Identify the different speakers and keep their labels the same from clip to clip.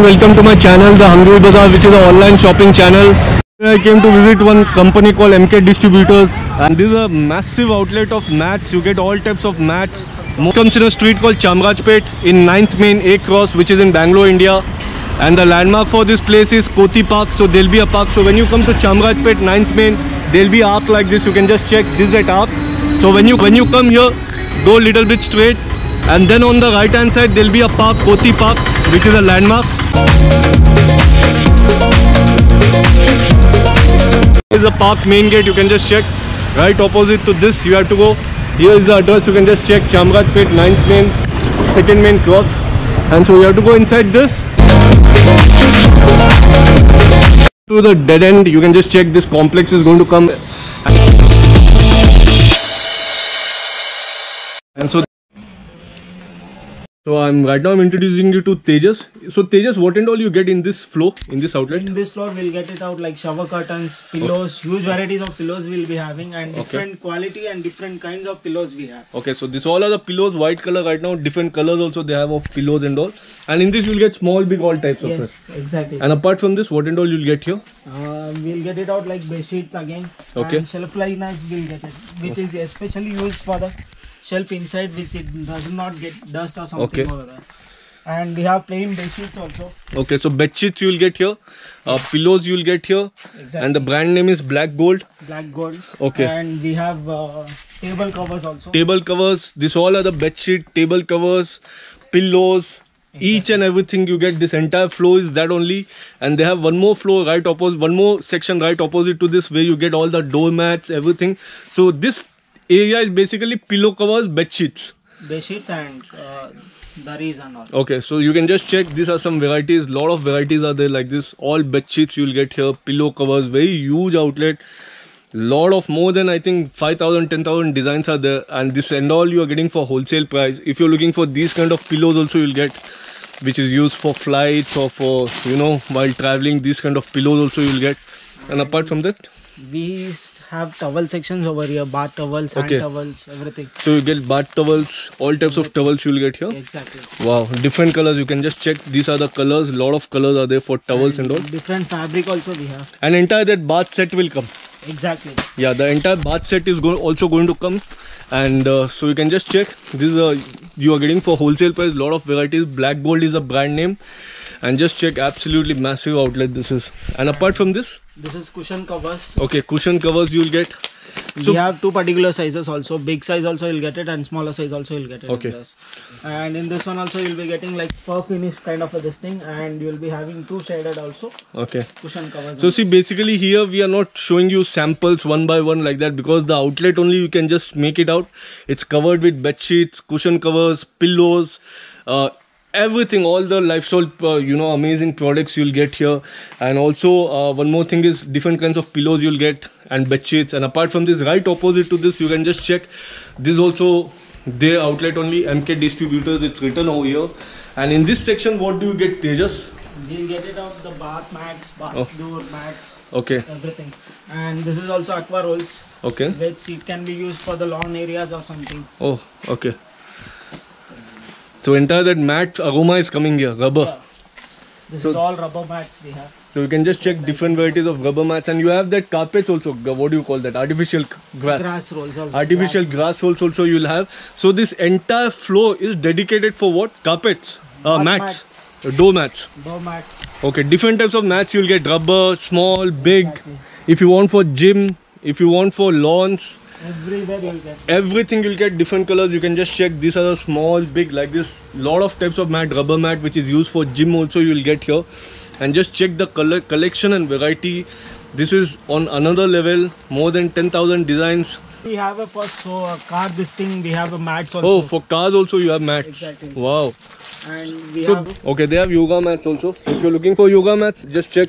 Speaker 1: everyone, welcome to my channel, The Hungry Bazaar, which is an online shopping channel. I came to visit one company called MK Distributors, and this is a massive outlet of mats. You get all types of mats. It Comes in a street called Chamrajpet in 9th Main A Cross, which is in Bangalore, India. And the landmark for this place is Koti Park. So there'll be a park. So when you come to Chamrajpet 9th Main, there'll be arc like this. You can just check. This is that arc. So when you when you come here, go a little bit straight, and then on the right hand side there'll be a park, Koti Park, which is a landmark. Park main gate. You can just check. Right opposite to this, you have to go. Here is the address. You can just check Chamrajpet 9th Main, second main cross. And so you have to go inside this. To the dead end, you can just check this complex is going to come. And so so I'm right now I'm introducing you to Tejas. So Tejas, what and all you get in this flow, in this outlet?
Speaker 2: In this floor, we'll get it out like shower curtains, pillows, huge varieties of pillows we'll be having, and different quality and different kinds of pillows we have.
Speaker 1: Okay, so this all are the pillows, white color right now, different colors also they have of pillows and all. And in this you'll get small, big, all types of
Speaker 2: Yes,
Speaker 1: it.
Speaker 2: exactly.
Speaker 1: And apart from this, what and all you'll get here?
Speaker 2: Uh, we'll get it out like bed sheets again.
Speaker 1: Okay.
Speaker 2: And shelf liners we'll get it, which is especially used for the shelf inside, which it does not get dust or something
Speaker 1: Okay.
Speaker 2: over there. And we have plain bed sheets also.
Speaker 1: Okay, so bed sheets you'll get here, uh, pillows you'll get here,
Speaker 2: Exactly.
Speaker 1: and the brand name is Black Gold.
Speaker 2: black gold.
Speaker 1: Okay.
Speaker 2: And we have uh, table covers also.
Speaker 1: Table covers, this all are the bed sheet, table covers, pillows, each and everything you get. This entire floor is that only, and they have one more floor right opposite, one more section right opposite to this where you get all the doormats, everything. So this area is basically pillow covers, bed sheets.
Speaker 2: bed sheets and uh, daris and all.
Speaker 1: Okay, so you can just check. These are some varieties. Lot of varieties are there like this. All bed sheets you'll get here. Pillow covers. Very huge outlet. Lot of more than I think 5,000, 10,000 designs are there. And this and all you are getting for wholesale price. If you're looking for these kind of pillows also you'll get, which is used for flights or for you know while traveling. These kind of pillows also you'll get. And apart from that,
Speaker 2: We have towel sections over here, bath towels, hand
Speaker 1: Okay.
Speaker 2: towels, everything.
Speaker 1: so you get bath towels. All types of towels you'll get here.
Speaker 2: Exactly.
Speaker 1: Wow, different colors. You can just check. These are the colors. Lot of colors are there for towels and all.
Speaker 2: Different fabric also we have.
Speaker 1: and entire that bath set will come
Speaker 2: Exactly.
Speaker 1: yeah the entire bath set is go- also going to come and uh, so you can just check this is a you are getting for wholesale price lot of varieties black gold is a brand name and just check absolutely massive outlet this is and apart from this
Speaker 2: This is cushion covers.
Speaker 1: okay cushion covers you'll get So-
Speaker 2: we have two particular sizes also. Big size also you'll get it and smaller size also you'll get it. in
Speaker 1: Okay.
Speaker 2: this. And in this one also you'll be getting like fur finish kind of a this thing and you'll be having two shaded also
Speaker 1: okay
Speaker 2: cushion covers.
Speaker 1: so see basically here we are not showing you samples one by one like that because the outlet only you can just make it out it's covered with bed sheets cushion covers pillows uh, everything all the lifestyle uh, you know amazing products you'll get here and also uh, one more thing is different kinds of pillows you'll get and bed sheets and apart from this right opposite to this you can just check this also their outlet only mk distributors it's written over here and in this section what do you get tejas
Speaker 2: We'll get it out the bath mats, bath
Speaker 1: Oh.
Speaker 2: door mats,
Speaker 1: okay
Speaker 2: everything. And this is also aqua rolls.
Speaker 1: okay
Speaker 2: which it can be used for the lawn areas or something.
Speaker 1: Oh, okay. So entire that mat aroma is coming here, rubber.
Speaker 2: Yeah. This
Speaker 1: So-
Speaker 2: is all rubber mats we have.
Speaker 1: So you can just check different varieties of rubber mats, and you have that carpets also. What do you call that? Artificial grass.
Speaker 2: Grass rolls. Also.
Speaker 1: Artificial grass rolls also you'll have. So this entire floor is dedicated for what? Carpets, uh,
Speaker 2: Bath
Speaker 1: mats, Uh, door mats.
Speaker 2: Door mats.
Speaker 1: Okay, different types of mats you'll get rubber, small, big.
Speaker 2: Exactly.
Speaker 1: If you want for gym, if you want for lawns,
Speaker 2: Everywhere you'll get.
Speaker 1: everything you'll get different colors. You can just check. These are the small big like this. Lot of types of mat. Rubber mat which is used for gym also you'll get here. And just check the color collection and variety. This is on another level. More than 10000 designs.
Speaker 2: We have a for so a car this thing we have a mats also.
Speaker 1: oh for cars also you have mats.
Speaker 2: Exactly.
Speaker 1: wow.
Speaker 2: And we
Speaker 1: so
Speaker 2: have
Speaker 1: okay they have yoga mats also. So if you're looking for yoga mats just check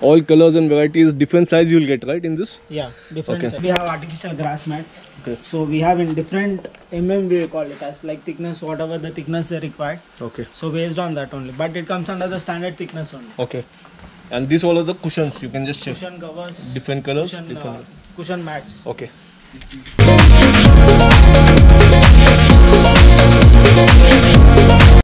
Speaker 1: all colors and varieties different size you'll get right in this
Speaker 2: yeah different.
Speaker 1: Okay.
Speaker 2: size. We have artificial grass mats.
Speaker 1: okay
Speaker 2: So we have in different mm we call it as like thickness whatever the thickness they required.
Speaker 1: okay
Speaker 2: So based on that only, but it comes under the standard thickness only.
Speaker 1: okay and these all are the cushions you can just check
Speaker 2: Cushion covers.
Speaker 1: different colors
Speaker 2: Cushion,
Speaker 1: different
Speaker 2: uh, cushion mats.
Speaker 1: Okay.